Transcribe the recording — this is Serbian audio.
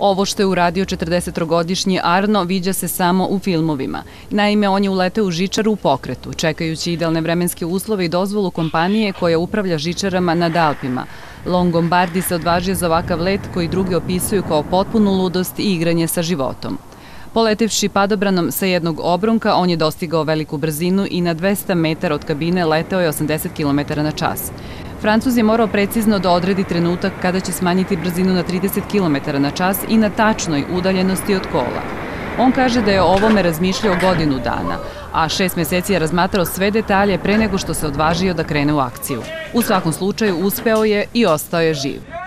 Ovo što je uradio 40-godišnji Arno viđa se samo u filmovima. Naime, on je uleteo u žičaru u pokretu, čekajući idealne vremenske uslove i dozvolu kompanije koja upravlja žičarama nad Alpima. Longombardi se odvažio za ovakav let koji drugi opisuju kao potpunu ludost i igranje sa životom. Poletevši padobranom sa jednog obrunka, on je dostigao veliku brzinu i na 200 metara od kabine leteo je 80 km na čas. Francuz je morao precizno da odredi trenutak kada će smanjiti brzinu na 30 km na čas i na tačnoj udaljenosti od kola. On kaže da je o ovome razmišljao godinu dana, a šest meseci je razmatrao sve detalje pre nego što se odvažio da krene u akciju. U svakom slučaju uspeo je i ostao je živ.